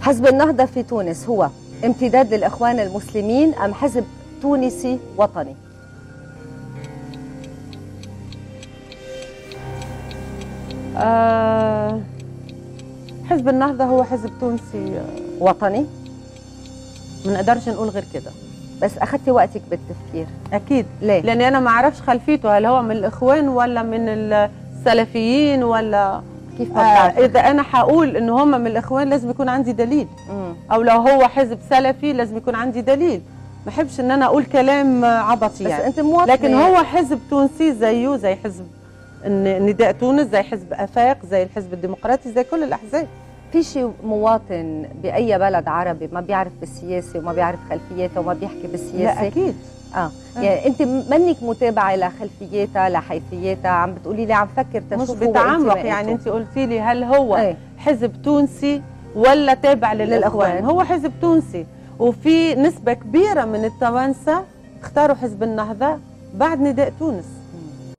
حزب النهضة في تونس هو امتداد للإخوان المسلمين أم حزب تونسي وطني؟ آه حزب النهضة هو حزب تونسي وطني. ما نقدرش نقول غير كده. بس أخذتي وقتك بالتفكير. أكيد. ليه؟ لأني أنا ما أعرفش خلفيته. هل هو من الإخوان ولا من السلفيين ولا كيف آه؟ إذا أنا حقول إن هم من الإخوان لازم يكون عندي دليل مم. أو لو هو حزب سلفي لازم يكون عندي دليل ما أحبش إن أنا أقول كلام عبطي بس يعني أنت مواطنة لكن هو حزب تونسي زيه زي حزب نداء تونس زي حزب أفاق زي الحزب الديمقراطي زي كل الأحزاب في شي مواطن بأي بلد عربي ما بيعرف بالسياسة وما بيعرف خلفياتها وما بيحكي بالسياسة؟ لا أكيد. آه. يعني أنت منك متابعة لخلفياتها لحيثياتها عم بتقولي لي عم فكر مش تشوف هو بتعمق. يعني أنت قلتي لي هل هو إيه. حزب تونسي ولا تابع للإخوان؟ للإخوان. هو حزب تونسي. وفي نسبة كبيرة من التوانسة اختاروا حزب النهضة بعد نداء تونس.